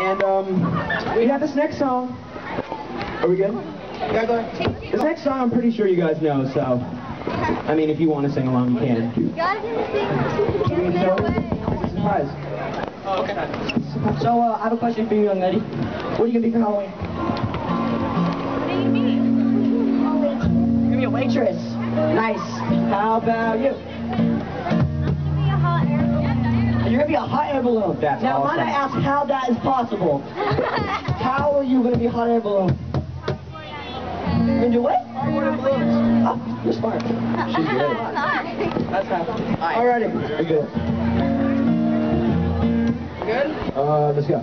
And um, we have this next song. Are we good? Yeah, go ahead. This next song I'm pretty sure you guys know, so I mean, if you want to sing along, you can. Surprise. Oh, okay. So, uh, I have a question for you, young lady. What are you gonna be for Halloween? You're gonna be a waitress. Nice. How about you? You're gonna be a hot air balloon. That's now, awesome. might I ask how that is possible? how are you gonna be a hot air balloon? You're gonna do what? Water balloons. Oh, you're smart. She's good. That's right. Alrighty. We're good. Good? Uh, let's go.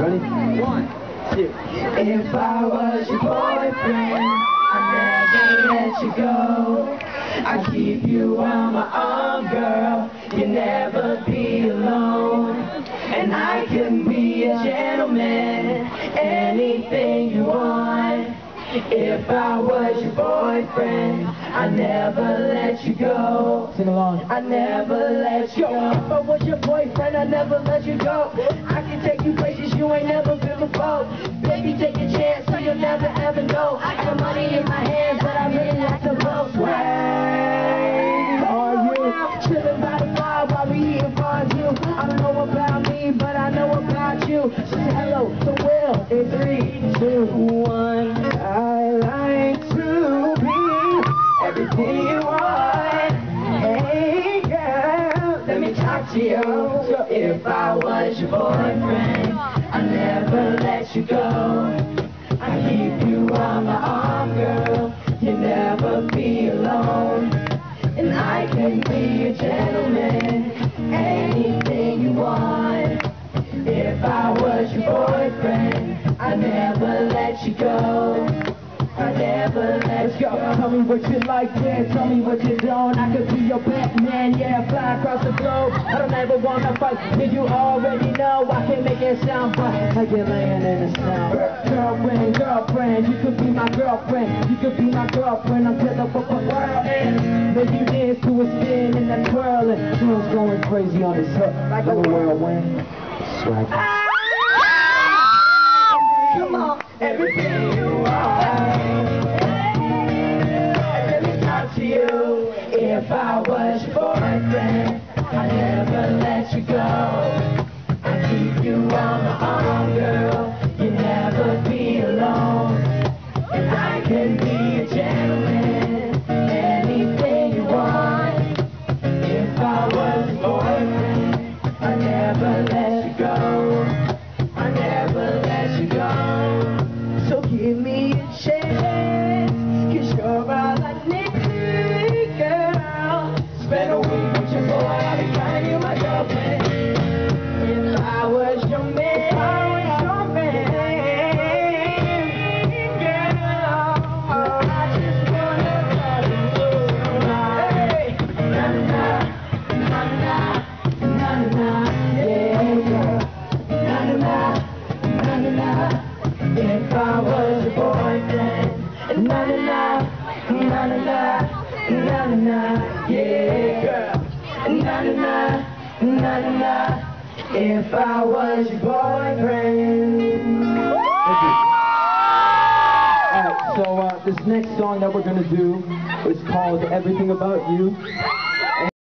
Ready? One, two. If I was your boyfriend, I'd never let you go. I keep you on my arm, girl. You never be alone. And I can be a gentleman, anything you want. If I was your boyfriend, I'd never let you go. Sing along. I never let you go. If I was your boyfriend, I'd never let you go. I can take you places you ain't never been before. Baby, take a chance so you'll never ever one. I like to be everything you want. Hey let me talk to you. If I was your boyfriend, I'd never let you go. You go. I never let you go. Tell me what you like, yeah. Tell me what you don't. I could be your Batman, yeah. Fly across the globe. I don't ever want to fight. If you already know, I can make it sound but like you're laying in the snow. Girlfriend, girlfriend, you could be my girlfriend. You could be my girlfriend until the fuck world ends. Make you dance to a spin and that twirling. Girls going crazy on this hook like a whirlwind. Swag. Ah! Come on, everything I was your boyfriend, na na na, na na na, na na na, yeah. Na na na, na na na. If I was your boyfriend. Alright, so uh, this next song that we're gonna do is called Everything About You.